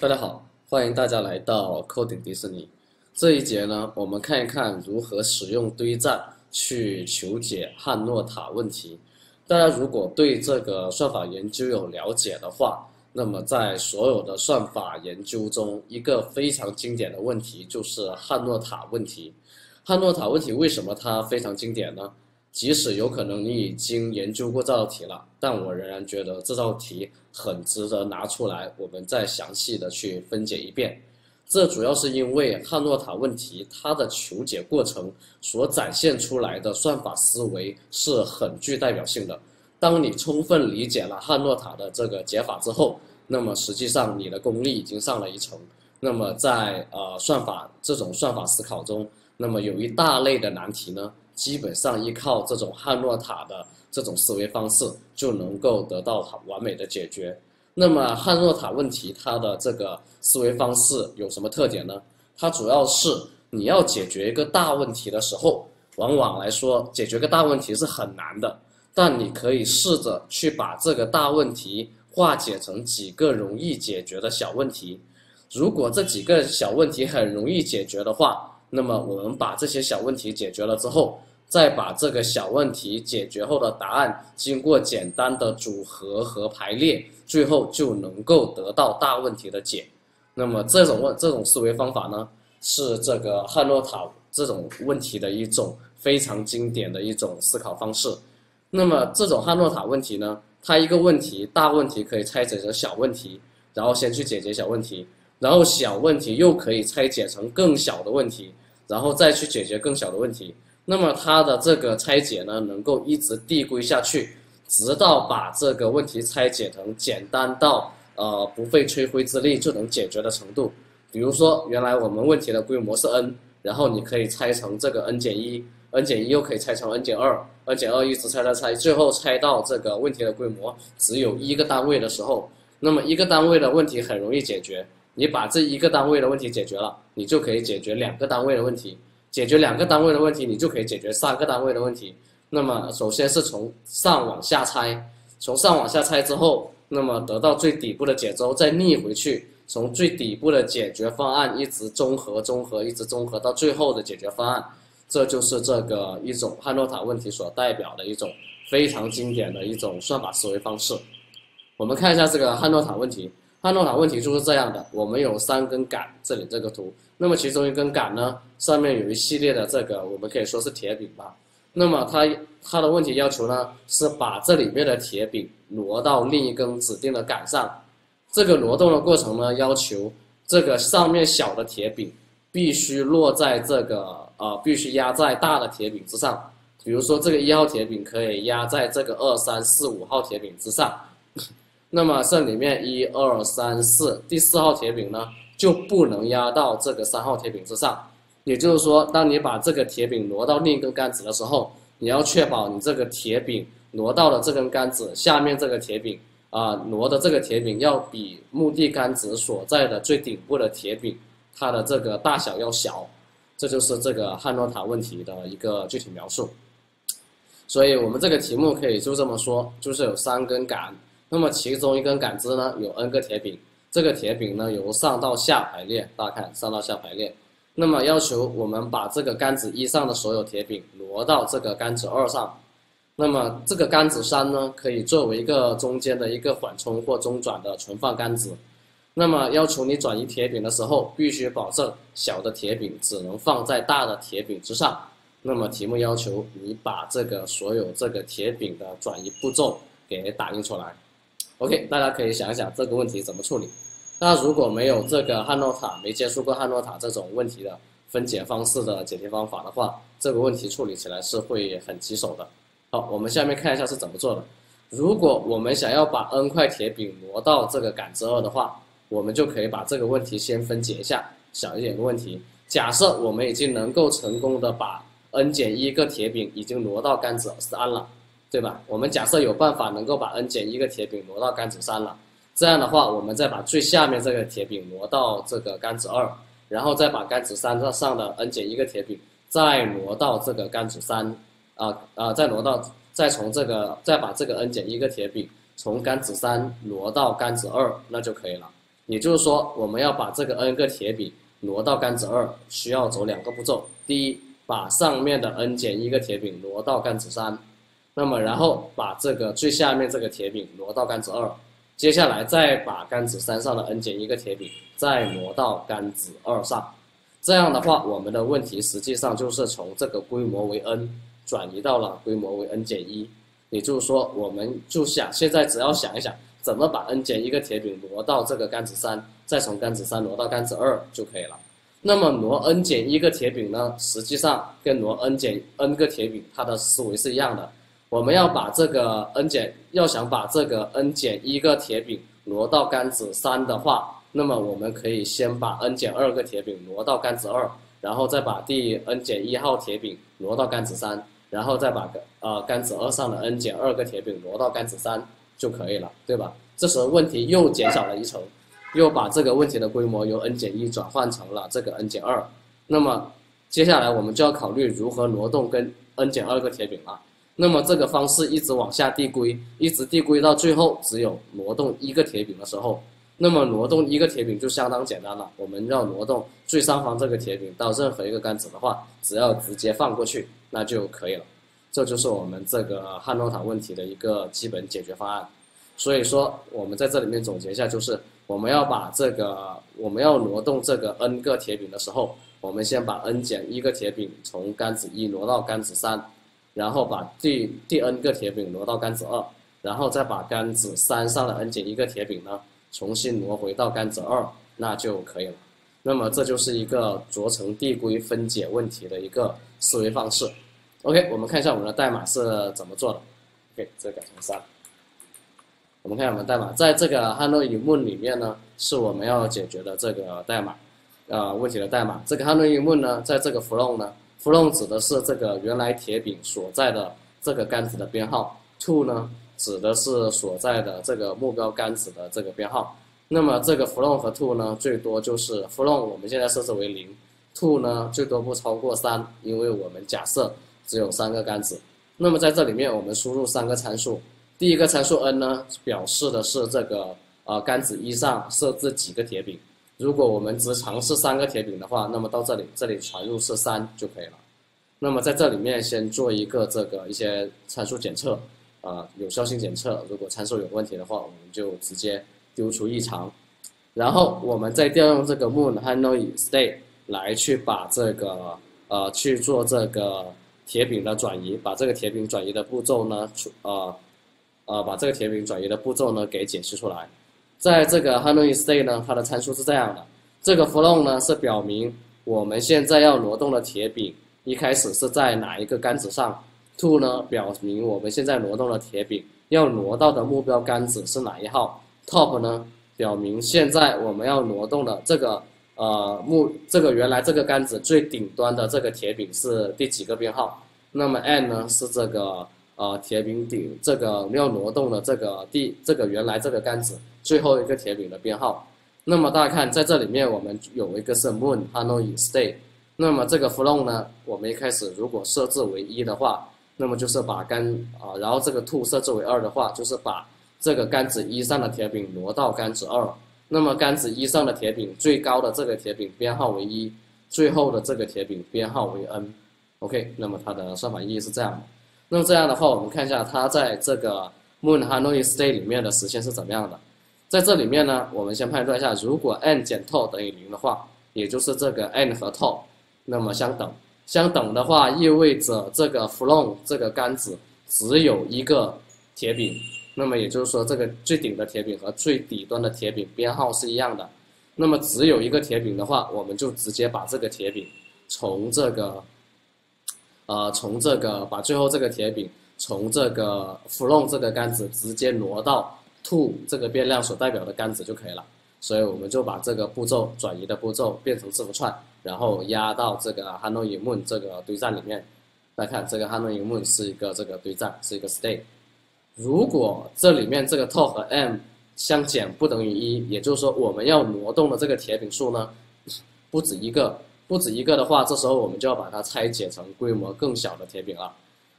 大家好，欢迎大家来到 Coding 迪士尼。这一节呢，我们看一看如何使用堆栈去求解汉诺塔问题。大家如果对这个算法研究有了解的话，那么在所有的算法研究中，一个非常经典的问题就是汉诺塔问题。汉诺塔问题为什么它非常经典呢？即使有可能你已经研究过这道题了，但我仍然觉得这道题很值得拿出来，我们再详细的去分解一遍。这主要是因为汉诺塔问题它的求解过程所展现出来的算法思维是很具代表性的。当你充分理解了汉诺塔的这个解法之后，那么实际上你的功力已经上了一层。那么在呃算法这种算法思考中，那么有一大类的难题呢。基本上依靠这种汉诺塔的这种思维方式就能够得到完美的解决。那么汉诺塔问题它的这个思维方式有什么特点呢？它主要是你要解决一个大问题的时候，往往来说解决个大问题是很难的，但你可以试着去把这个大问题化解成几个容易解决的小问题。如果这几个小问题很容易解决的话，那么我们把这些小问题解决了之后，再把这个小问题解决后的答案经过简单的组合和排列，最后就能够得到大问题的解。那么这种问这种思维方法呢，是这个汉诺塔这种问题的一种非常经典的一种思考方式。那么这种汉诺塔问题呢，它一个问题大问题可以拆解成小问题，然后先去解决小问题，然后小问题又可以拆解成更小的问题。然后再去解决更小的问题，那么它的这个拆解呢，能够一直递归下去，直到把这个问题拆解成简单到呃不费吹灰之力就能解决的程度。比如说，原来我们问题的规模是 n，然后你可以拆成这个 n 减一，n 减一又可以拆成 n 减二，n 减二一直拆拆拆，最后拆到这个问题的规模只有一个单位的时候，那么一个单位的问题很容易解决。你把这一个单位的问题解决了，你就可以解决两个单位的问题。解决两个单位的问题，你就可以解决三个单位的问题。那么，首先是从上往下拆，从上往下拆之后，那么得到最底部的解之后，再逆回去，从最底部的解决方案一直综合、综合，一直综合到最后的解决方案。这就是这个一种汉诺塔问题所代表的一种非常经典的一种算法思维方式。我们看一下这个汉诺塔问题。汉诺塔问题就是这样的，我们有三根杆，这里这个图，那么其中一根杆呢，上面有一系列的这个，我们可以说是铁饼吧。那么它它的问题要求呢，是把这里面的铁饼挪到另一根指定的杆上。这个挪动的过程呢，要求这个上面小的铁饼必须落在这个呃，必须压在大的铁饼之上。比如说这个一号铁饼可以压在这个二三四五号铁饼之上。那么这里面一二三四，第四号铁饼呢就不能压到这个三号铁饼之上。也就是说，当你把这个铁饼挪到另一根杆子的时候，你要确保你这个铁饼挪到了这根杆子下面这个铁饼啊，挪的这个铁饼要比目的杆子所在的最顶部的铁饼它的这个大小要小。这就是这个汉诺塔问题的一个具体描述。所以我们这个题目可以就这么说，就是有三根杆。那么其中一根杆子呢，有 n 个铁饼，这个铁饼呢由上到下排列，大家看上到下排列。那么要求我们把这个杆子一上的所有铁饼挪到这个杆子二上。那么这个杆子三呢，可以作为一个中间的一个缓冲或中转的存放杆子。那么要求你转移铁饼的时候，必须保证小的铁饼只能放在大的铁饼之上。那么题目要求你把这个所有这个铁饼的转移步骤给打印出来。OK，大家可以想一想这个问题怎么处理。那如果没有这个汉诺塔，没接触过汉诺塔这种问题的分解方式的解题方法的话，这个问题处理起来是会很棘手的。好，我们下面看一下是怎么做的。如果我们想要把 n 块铁饼挪到这个杆子二的话，我们就可以把这个问题先分解一下，想一点个问题。假设我们已经能够成功的把 n 减一个铁饼已经挪到杆子三了。对吧？我们假设有办法能够把 n 减一个铁饼挪到杆子三了，这样的话，我们再把最下面这个铁饼挪到这个杆子二，然后再把杆子三上的 n 减一个铁饼再挪到这个杆子三，啊啊，再挪到，再从这个再把这个 n 减一个铁饼从杆子三挪到杆子二，那就可以了。也就是说，我们要把这个 n 个铁饼挪到杆子二，需要走两个步骤。第一，把上面的 n 减一个铁饼挪到杆子三，那么然后把这个最下面这个铁饼挪到杆子二，接下来再把杆子三上的 n 减一个铁饼再挪到杆子二上。这样的话，我们的问题实际上就是从这个规模为 n 转移到了规模为 n 减一，也就是说，我们就想现在只要想一想，怎么把 n 减一个铁饼挪到这个杆子三，再从杆子三挪到杆子二就可以了。那么挪 n 减一个铁饼呢，实际上跟挪 n 减 n 个铁饼，它的思维是一样的。我们要把这个 n 减，要想把这个 n 减一个铁饼挪到杆子三的话。那么我们可以先把 n 减二个铁饼挪到杆子二，然后再把第 n 减一号铁饼挪到杆子三，然后再把呃杆子二上的 n 减二个铁饼挪到杆子三就可以了，对吧？这时候问题又减少了一层，又把这个问题的规模由 n 减一转换成了这个 n 减二。那么接下来我们就要考虑如何挪动跟 n 减二个铁饼了。那么这个方式一直往下递归，一直递归到最后只有挪动一个铁饼的时候。那么挪动一个铁饼就相当简单了。我们要挪动最上方这个铁饼到任何一个杆子的话，只要直接放过去，那就可以了。这就是我们这个汉诺塔问题的一个基本解决方案。所以说，我们在这里面总结一下，就是我们要把这个我们要挪动这个 n 个铁饼的时候，我们先把 n 减一个铁饼从杆子一挪到杆子三，然后把第第 n 个铁饼挪到杆子二，然后再把杆子三上的 n 减一个铁饼呢。重新挪回到杆子二，那就可以了。那么这就是一个轴承递归分解问题的一个思维方式。OK，我们看一下我们的代码是怎么做的。OK，这改成三。我们看下我们代码，在这个 Hello Moon 里面呢，是我们要解决的这个代码，呃，问题的代码。这个 Hello Moon 呢，在这个 Flow 呢，from 指的是这个原来铁饼所在的这个杆子的编号，to 呢。指的是所在的这个目标杆子的这个编号，那么这个 from 和 to 呢，最多就是 from 我们现在设置为零，to 呢最多不超过三，因为我们假设只有三个杆子。那么在这里面我们输入三个参数，第一个参数 n 呢表示的是这个呃杆子一上设置几个铁饼，如果我们只尝试三个铁饼的话，那么到这里这里传入是三就可以了。那么在这里面先做一个这个一些参数检测。啊，有效性检测，如果参数有问题的话，我们就直接丢出异常，然后我们再调用这个 moon hanoi state 来去把这个呃去做这个铁饼的转移，把这个铁饼转移的步骤呢出呃呃把这个铁饼转移的步骤呢给解释出来，在这个 hanoi state 呢，它的参数是这样的，这个 from 呢是表明我们现在要挪动的铁饼一开始是在哪一个杆子上。to 呢，表明我们现在挪动的铁饼要挪到的目标杆子是哪一号？top 呢，表明现在我们要挪动的这个呃目这个原来这个杆子最顶端的这个铁饼是第几个编号？那么 n 呢是这个呃铁饼顶这个要挪动的这个第这个原来这个杆子最后一个铁饼的编号。那么大家看在这里面我们有一个是 moon hanoi stay，那么这个 flow 呢，我们一开始如果设置为一的话。那么就是把杆啊，然后这个 two 设置为二的话，就是把这个杆子一上的铁饼挪到杆子二。那么杆子一上的铁饼最高的这个铁饼编号为一，最后的这个铁饼编号为 n。OK，那么它的算法意义是这样。那么这样的话，我们看一下它在这个 Moon Hanoi State 里面的实现是怎么样的。在这里面呢，我们先判断一下，如果 n 减 to 等于零的话，也就是这个 n 和 to 那么相等。相等的话，意味着这个 from 这个杆子只有一个铁饼，那么也就是说，这个最顶的铁饼和最底端的铁饼编号是一样的。那么只有一个铁饼的话，我们就直接把这个铁饼从这个，呃，从这个把最后这个铁饼从这个 from 这个杆子直接挪到 to 这个变量所代表的杆子就可以了。所以我们就把这个步骤转移的步骤变成字符串。然后压到这个 Hanoi Moon 这个堆栈里面，来看这个 Hanoi Moon 是一个这个堆栈，是一个 state。如果这里面这个 to 和 m 相减不等于一，也就是说我们要挪动的这个铁饼数呢，不止一个，不止一个的话，这时候我们就要把它拆解成规模更小的铁饼了。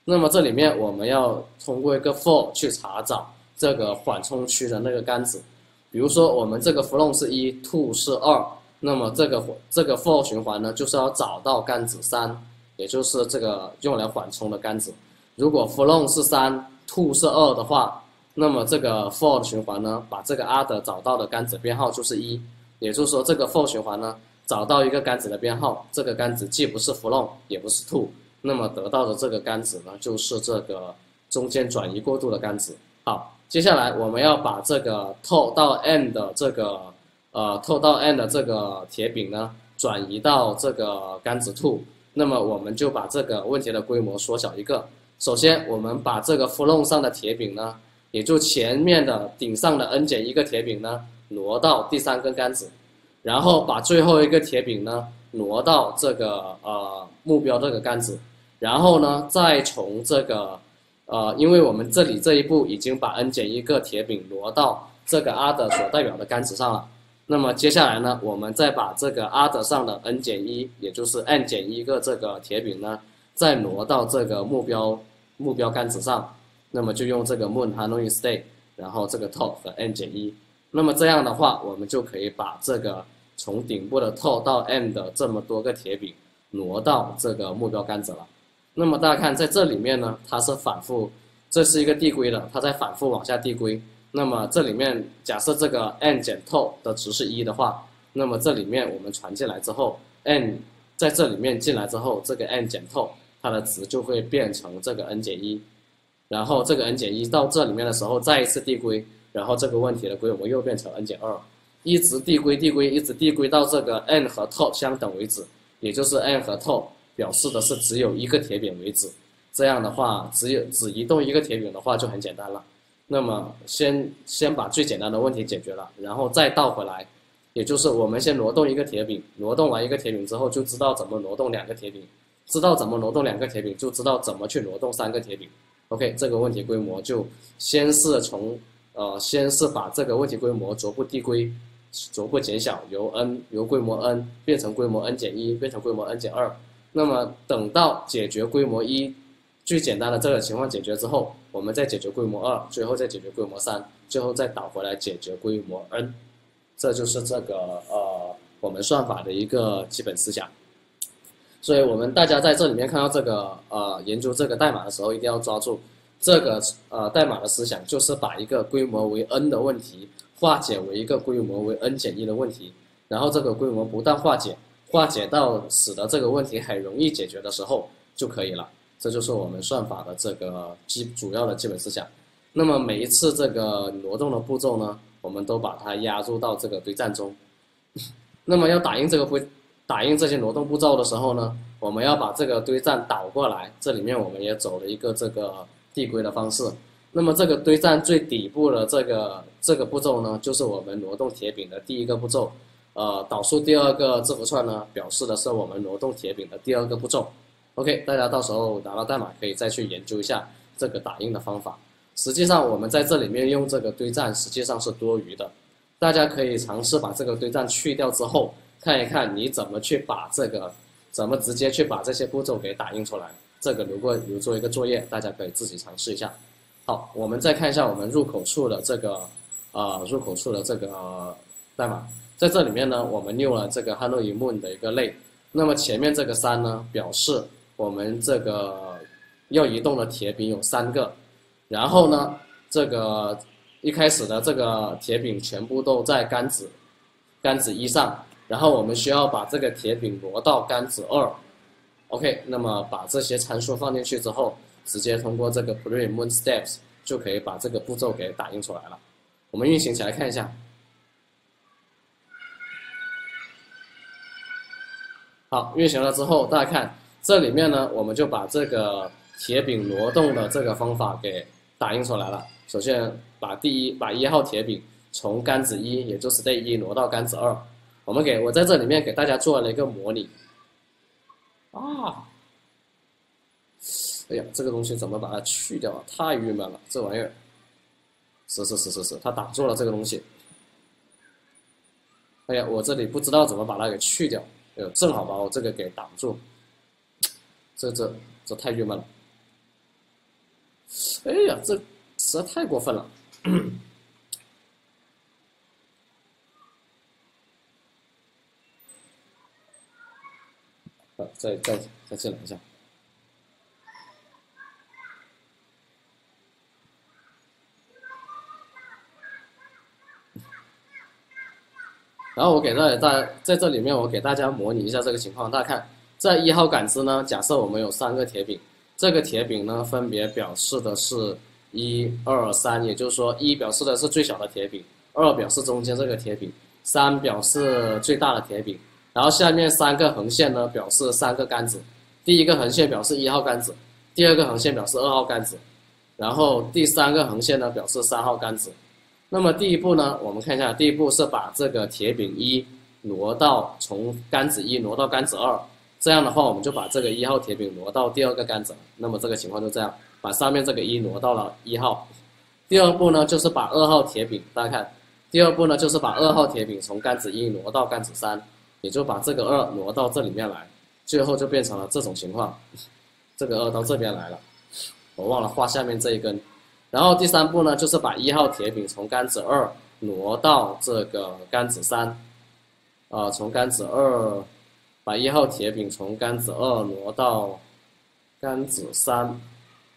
那么这里面我们要通过一个 for 去查找这个缓冲区的那个杆子。比如说我们这个 from 是一，to 是二，那么这个这个 for 循环呢，就是要找到杆子三，也就是这个用来缓冲的杆子。如果 from 是三，to 是二的话，那么这个 for 循环呢，把这个 other 找到的杆子编号就是一，也就是说这个 for 循环呢，找到一个杆子的编号，这个杆子既不是 from 也不是 to，那么得到的这个杆子呢，就是这个中间转移过渡的杆子。好。接下来我们要把这个透到 end 的这个呃透到 end 的这个铁饼呢转移到这个杆子 to，那么我们就把这个问题的规模缩小一个。首先，我们把这个 from 上的铁饼呢，也就前面的顶上的 n 减一个铁饼呢挪到第三根杆子，然后把最后一个铁饼呢挪到这个呃目标这个杆子，然后呢再从这个。呃，因为我们这里这一步已经把 n 减一个铁饼挪到这个 other 所代表的杆子上了，那么接下来呢，我们再把这个 other 上的 n 减一，也就是 n 减一个这个铁饼呢，再挪到这个目标目标杆子上，那么就用这个 moon Hanoi stay，然后这个 top 和 n 减一，那么这样的话，我们就可以把这个从顶部的 top 到 n 的这么多个铁饼挪到这个目标杆子了。那么大家看，在这里面呢，它是反复，这是一个递归的，它在反复往下递归。那么这里面假设这个 n 减 t 的值是一的话，那么这里面我们传进来之后，n 在这里面进来之后，这个 n 减 t 它的值就会变成这个 n 减一，然后这个 n 减一到这里面的时候再一次递归，然后这个问题的规模又变成 n 减二，一直递归递归，一直递归到这个 n 和 top 相等为止，也就是 n 和 top。表示的是只有一个铁饼为止，这样的话，只有只移动一个铁饼的话就很简单了。那么先先把最简单的问题解决了，然后再倒回来，也就是我们先挪动一个铁饼，挪动完一个铁饼之后，就知道怎么挪动两个铁饼，知道怎么挪动两个铁饼，就知道怎么去挪动三个铁饼。OK，这个问题规模就先是从呃，先是把这个问题规模逐步递归，逐步减小，由 n 由规模 n 变成规模 n 减一，变成规模 n 减二。那么等到解决规模一最简单的这个情况解决之后，我们再解决规模二，最后再解决规模三，最后再倒回来解决规模 n，这就是这个呃我们算法的一个基本思想。所以我们大家在这里面看到这个呃研究这个代码的时候，一定要抓住这个呃代码的思想，就是把一个规模为 n 的问题化解为一个规模为 n 减一的问题，然后这个规模不断化解。化解到使得这个问题很容易解决的时候就可以了，这就是我们算法的这个基主要的基本思想。那么每一次这个挪动的步骤呢，我们都把它压入到这个堆栈中。那么要打印这个规，打印这些挪动步骤的时候呢，我们要把这个堆栈倒过来。这里面我们也走了一个这个递归的方式。那么这个堆栈最底部的这个这个步骤呢，就是我们挪动铁饼的第一个步骤。呃，导数第二个字符串呢，表示的是我们挪动铁饼的第二个步骤。OK，大家到时候拿到代码可以再去研究一下这个打印的方法。实际上，我们在这里面用这个堆栈实际上是多余的。大家可以尝试把这个堆栈去掉之后，看一看你怎么去把这个，怎么直接去把这些步骤给打印出来。这个如果有做一个作业，大家可以自己尝试一下。好，我们再看一下我们入口处的这个，呃，入口处的这个代码。在这里面呢，我们用了这个 Hello Moon 的一个类，那么前面这个三呢，表示我们这个要移动的铁饼有三个，然后呢，这个一开始的这个铁饼全部都在杆子杆子一上，然后我们需要把这个铁饼挪到杆子二，OK，那么把这些参数放进去之后，直接通过这个 Pre Moon Steps 就可以把这个步骤给打印出来了。我们运行起来看一下。好，运行了之后，大家看这里面呢，我们就把这个铁饼挪动的这个方法给打印出来了。首先，把第一把一号铁饼从杆子一，也就是 day 一挪到杆子二。我们给我在这里面给大家做了一个模拟。啊，哎呀这个东西怎么把它去掉啊？太郁闷了这玩意儿。是是是是是他挡住了这个东西。哎呀我这里不知道怎么把它给去掉哎呦正好把我这个给挡住。这这这太郁闷了。哎呀这实在太过分了。再再再进来一下。然后我给大家在这里面，我给大家模拟一下这个情况。大家看，在一号感知呢，假设我们有三个铁饼，这个铁饼呢分别表示的是一二三，也就是说一表示的是最小的铁饼，二表示中间这个铁饼，三表示最大的铁饼。然后下面三个横线呢表示三个杆子，第一个横线表示一号杆子，第二个横线表示二号杆子，然后第三个横线呢表示三号杆子。那么第一步呢，我们看一下，第一步是把这个铁饼一挪到从杆子一挪到杆子二，这样的话，我们就把这个一号铁饼挪到第二个杆子。那么这个情况就这样，把上面这个一挪到了一号。第二步呢，就是把二号铁饼，大家看，第二步呢就是把二号铁饼从杆子一挪到杆子三，也就把这个二挪到这里面来，最后就变成了这种情况，这个二到这边来了，我忘了画下面这一根。然后第三步呢，就是把一号铁饼从杆子二挪到这个杆子三，啊，从杆子二把一号铁饼从杆子二挪到杆子三。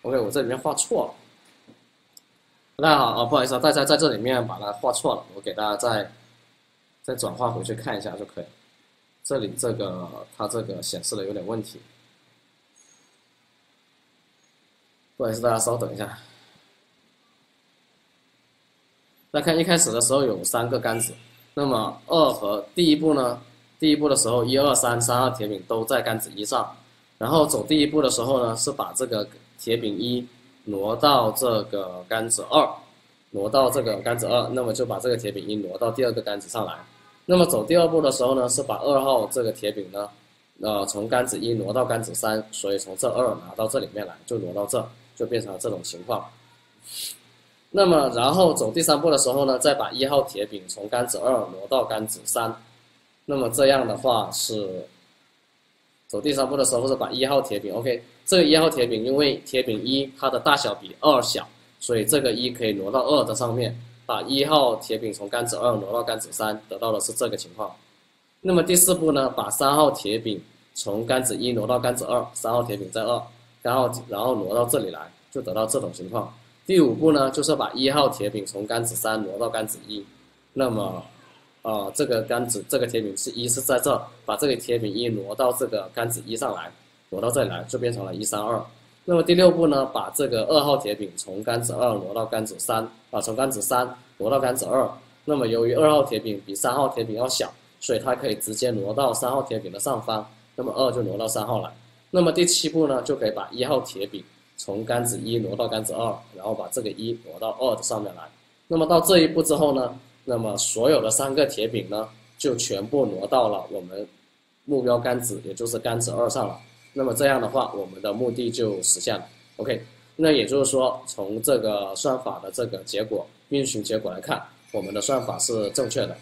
OK，我这里面画错了。大家好啊，不好意思啊，大家在这里面把它画错了，我给大家再再转化回去看一下就可以。这里这个它这个显示的有点问题，不好意思，大家稍等一下。再看一开始的时候有三个杆子，那么二和第一步呢？第一步的时候，一二三三号铁饼都在杆子一上，然后走第一步的时候呢，是把这个铁饼一挪到这个杆子二，挪到这个杆子二，那么就把这个铁饼一挪到第二个杆子上来。那么走第二步的时候呢，是把二号这个铁饼呢，呃，从杆子一挪到杆子三，所以从这二拿到这里面来，就挪到这，就变成了这种情况。那么，然后走第三步的时候呢，再把一号铁饼从杆子二挪到杆子三，那么这样的话是走第三步的时候是把一号铁饼，OK，这个一号铁饼因为铁饼一它的大小比二小，所以这个一可以挪到二的上面，把一号铁饼从杆子二挪到杆子三，得到的是这个情况。那么第四步呢，把三号铁饼从杆子一挪到杆子二，三号铁饼在二，然后然后挪到这里来，就得到这种情况。第五步呢，就是把一号铁饼从杆子三挪到杆子一，那么，呃，这个杆子这个铁饼是一是在这，把这个铁饼一挪到这个杆子一上来，挪到这里来就变成了一三二。那么第六步呢，把这个二号铁饼从杆子二挪到杆子三，啊，从杆子三挪到杆子二。那么由于二号铁饼比三号铁饼要小，所以它可以直接挪到三号铁饼的上方，那么二就挪到三号来。那么第七步呢，就可以把一号铁饼。从杆子一挪到杆子二，然后把这个一挪到二的上面来。那么到这一步之后呢，那么所有的三个铁饼呢，就全部挪到了我们目标杆子，也就是杆子二上了。那么这样的话，我们的目的就实现了。OK，那也就是说，从这个算法的这个结果运行结果来看，我们的算法是正确的。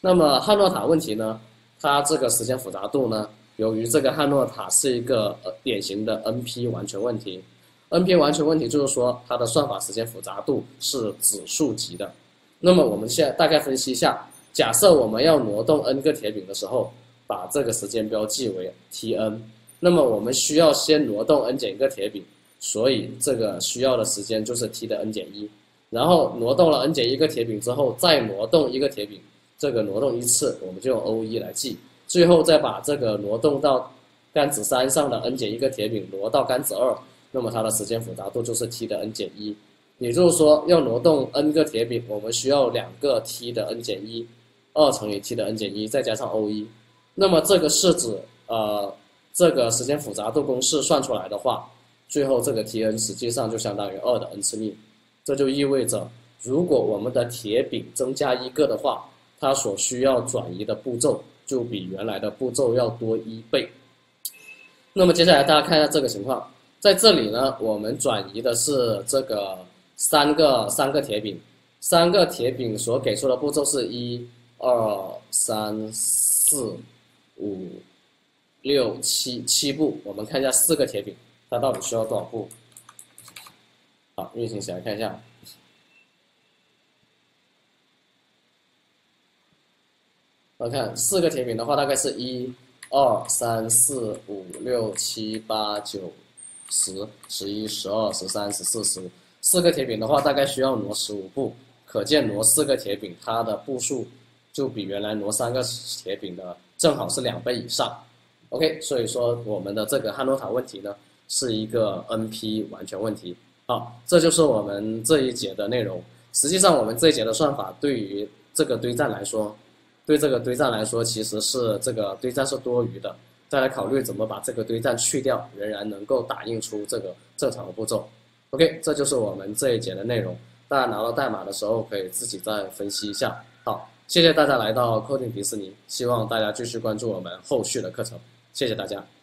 那么汉诺塔问题呢，它这个时间复杂度呢，由于这个汉诺塔是一个呃典型的 NP 完全问题。NP 完全问题就是说，它的算法时间复杂度是指数级的。那么我们现在大概分析一下，假设我们要挪动 n 个铁饼的时候，把这个时间标记为 Tn，那么我们需要先挪动 n 减一个铁饼，所以这个需要的时间就是 T 的 n 减一。然后挪动了 n 减一个铁饼之后，再挪动一个铁饼，这个挪动一次，我们就用 O 一来记。最后再把这个挪动到杆子三上的 n 减一个铁饼挪到杆子二。那么它的时间复杂度就是 T 的 n 减一，也就是说要挪动 n 个铁饼，我们需要两个 T 的 n 减一，二乘以 T 的 n 减一再加上 O 一，那么这个式子呃这个时间复杂度公式算出来的话，最后这个 Tn 实际上就相当于二的 n 次幂，这就意味着如果我们的铁饼增加一个的话，它所需要转移的步骤就比原来的步骤要多一倍。那么接下来大家看一下这个情况。在这里呢，我们转移的是这个三个三个铁饼，三个铁饼所给出的步骤是一、二、三、四、五、六、七七步。我们看一下四个铁饼，它到底需要多少步？好，运行起来看一下。我看四个铁饼的话，大概是一、二、三四五六七八九十十一十二十三十四十五四个铁饼的话，大概需要挪十五步，可见挪四个铁饼，它的步数就比原来挪三个铁饼的正好是两倍以上。OK，所以说我们的这个汉诺塔问题呢，是一个 NP 完全问题。好，这就是我们这一节的内容。实际上，我们这一节的算法对于这个堆栈来说，对这个堆栈来说，其实是这个堆栈是多余的。再来考虑怎么把这个堆栈去掉，仍然能够打印出这个正常的步骤。OK，这就是我们这一节的内容。大家拿到代码的时候，可以自己再分析一下。好，谢谢大家来到 Coding 迪士尼，希望大家继续关注我们后续的课程。谢谢大家。